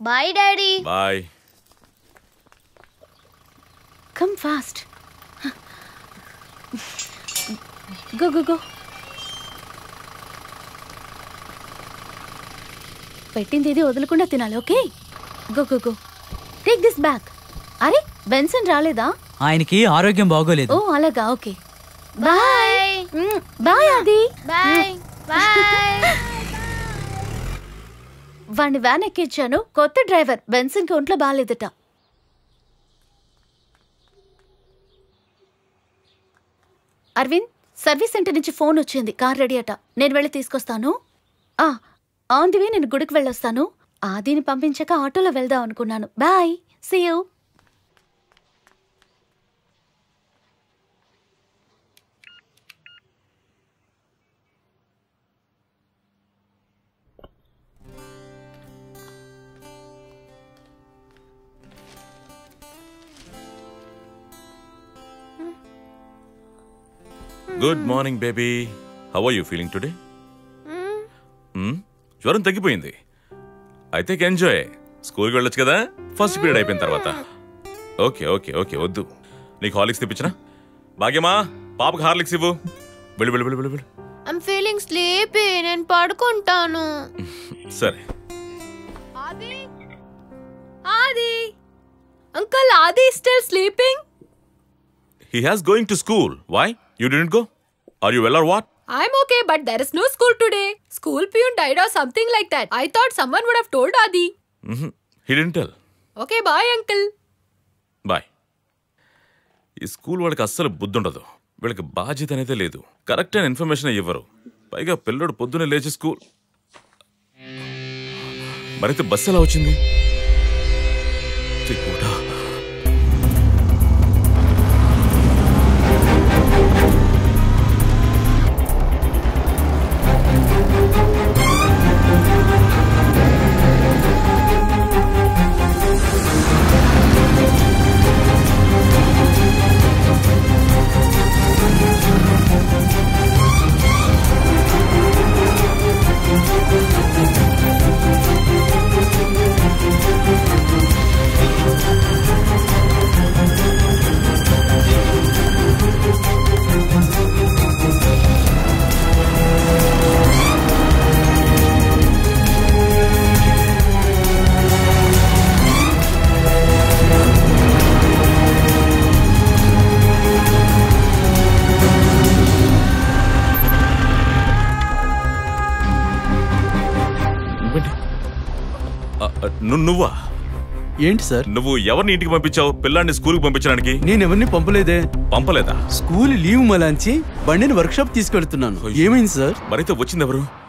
Bye daddy bye come fast go go go పెట్టింది ఇది వదలకుండా తినాలి okay? Go go go take this back అరే బెన్సన్ రాలేదా? ఆయనకి ఆరోగ్యం బాగోలేదు. ఓ అలాగా ఓకే. బాయ్ బాయ్ అది బాయ్ బాయ్ వాడిని వ్యాన్ ఎక్కించాను. కొత్త డ్రైవర్. బెన్సన్కి ఒంట్లో బాగాలేదట అరవింద్ సర్వీస్ సెంటర్ నుంచి ఫోన్ వచ్చింది. కార్ రెడీ అట. నేను వెళ్ళి తీసుకొస్తాను. ఆన్ ది వే నేను గుడికి వెళ్ళొస్తాను. ఆదిని పంపించాక ఆటోలో వెళ్దాం అనుకున్నాను. Bye. See you. Good morning baby how are you feeling today జ్వరం తగ్గిపోయింది. అయితే ఎంజాయ్ స్కూల్కి వెళ్ళొచ్చు కదా? ఫస్ట్ పీరియడ్ అయిపోయిన తర్వాత. ఓకే ఓకే ఓకే వద్దు. నీకు హార్లిక్స్ తెప్పించిన? భాగ్యమా పాపకు హార్లిక్స్ ఇవ్వు. వెళ్ళు వెళ్ళు వెళ్ళు వెళ్ళు వెళ్ళు. ఐమ్ ఫీలింగ్ స్లీపీ నేను పడుకుంటాను. సరే. Aadi? Aadi? Uncle Aadi still sleeping he has going to school why you didn't go are you well or what I'm okay but there is no school today school peon died or something like that I thought someone would have told Aadi he didn't tell okay bye uncle bye ఈ school వాళ్ళకి అస్సలు బుద్ధి ఉండదు వీళ్ళకి బాధ్యత అనేది లేదు. Correct అయిన ఇన్ఫర్మేషన్ ఇవ్వరు. పైగా పిల్లడు పొద్దున్నే లేచి స్కూల్ మరైతే బస్సు ఎలా వచ్చింది? దేవుడా. నువ్వా? ఏంటి సార్? నువ్వు ఎవరిని ఇంటికి పంపించావు? పిల్లాన్ని స్కూల్కి పంపించడానికి? నేను ఎవరిని పంపలేదే. పంపలేదా? స్కూల్ లీవ్ మలాంచి బండిని వర్క్షాప్ తీసుకెళ్తున్నాను. ఏమైంది సార్? మరైతే వచ్చింది ఎవరు?